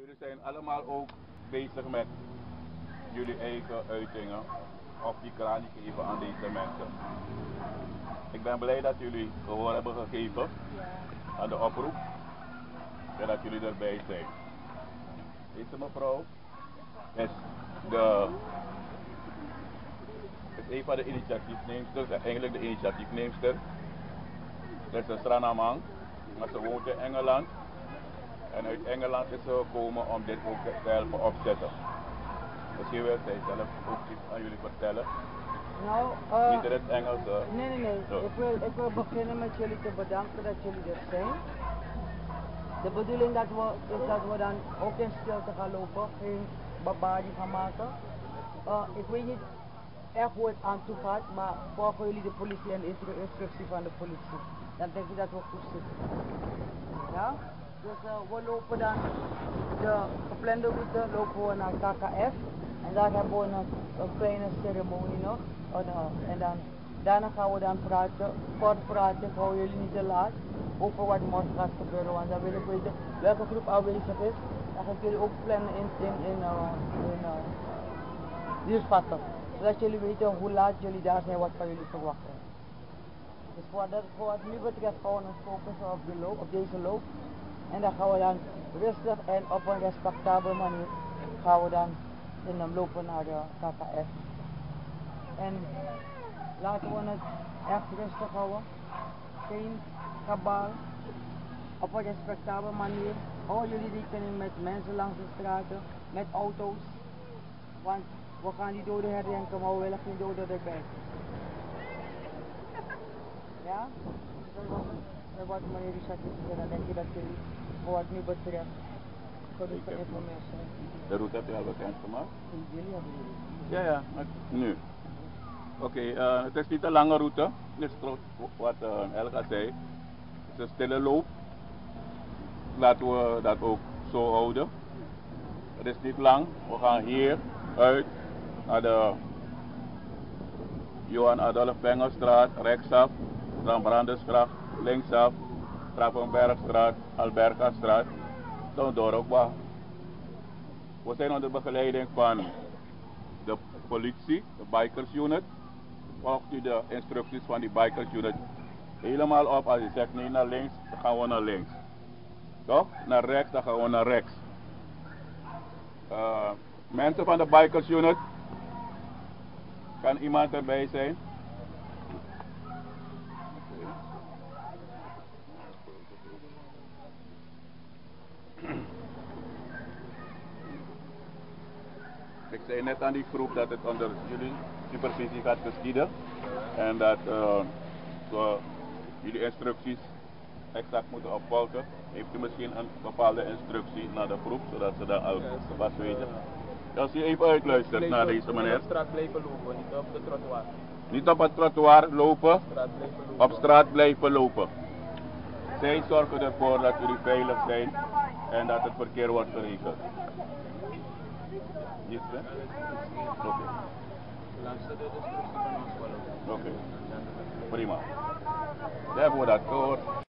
Jullie zijn allemaal ook bezig met jullie eigen uitingen of die kraan geven aan deze mensen. Ik ben blij dat jullie gehoor hebben gegeven aan de oproep en dat jullie erbij zijn. Deze mevrouw is, de, is een van de initiatiefneemsters, eigenlijk de initiatiefneemster. Dat is een Stranamang, maar ze woont in Engeland. En uit Engeland is gekomen om dit ook te helpen opzetten. Misschien wil zij zelf ook iets aan jullie vertellen. Nou, uh, Niet in het Engels. eh. nee, nee, nee. Zo. Ik wil, ik wil beginnen met jullie te bedanken dat jullie er zijn. De bedoeling dat we, is dat we dan ook in stilte gaan lopen, geen babadi gaan maken. Uh, ik weet niet hoe het aan toe maar volgen jullie de politie en de instru- instructie van de politie. Dan denk ik dat we goed zitten. Ja? Dus eh, we lopen dan de geplande route lopen we naar KKF. En daar hebben we een, een kleine ceremonie nog. En, eh, en dan, daarna gaan we dan praten, kort praten, ik jullie niet te laat, over wat morgen gaat gebeuren. Want dan wil ik weten welke groep aanwezig is. Dan ga ik jullie ook plannen in, in, in, uh, in uh. Zodat jullie weten hoe laat jullie daar zijn, wat van jullie verwachten. Dus voor, dat, voor wat nu betreft gaan we ons focussen op, de loop, op deze loop. En dan gaan we dan rustig en op een respectabele manier gaan we dan in hem lopen naar de KKF. En laten we het echt rustig houden. Geen kabaal. Op een respectabele manier. Hou jullie rekening met mensen langs de straten, met auto's. Want we gaan die doden herdenken, maar we willen geen doden erbij. Ja? Dat wat meneer Richard is gezegd. Dan denk ik dat jullie voor wat nu betreft genoeg geïnformeerd zijn. De route heb je al bekendgemaakt? Jullie hebben jullie. Ja, ja, maar nu. Oké, eh, het is niet een lange route. Het is wat uh, Elga zei. Het is een stille loop. Laten we dat ook zo houden. Het is niet lang. We gaan hier uit naar de Johan Adolf Bengelstraat, rechtsaf, dan Brandersgracht, linksaf, Trappenbergstraat, Albergastraat, dan Dorpbach. We zijn onder begeleiding van de politie, de bikers unit. Volgt u de instructies van die bikers unit helemaal op. Als je zegt nee naar links, dan gaan we naar links. Toch? Naar rechts, dan gaan we naar rechts. Eh, mensen van de bikers unit, kan iemand erbij zijn? Ik zei net aan die groep dat het onder jullie supervisie gaat geschieden. En dat eh, we jullie instructies exact moeten opvolgen. Heeft u misschien een bepaalde instructie naar de groep, zodat ze dan al pas weten? Als u even uitluistert naar deze meneer. Op straat blijven lopen, niet op de trottoir. Niet op het trottoir lopen, Straat blijven lopen. op straat blijven lopen. Zij zorgen ervoor dat jullie veilig zijn en dat het verkeer wordt geregeld. Yes? Oké. Wel. Oké, prima. Dan hebben we dat gehoord.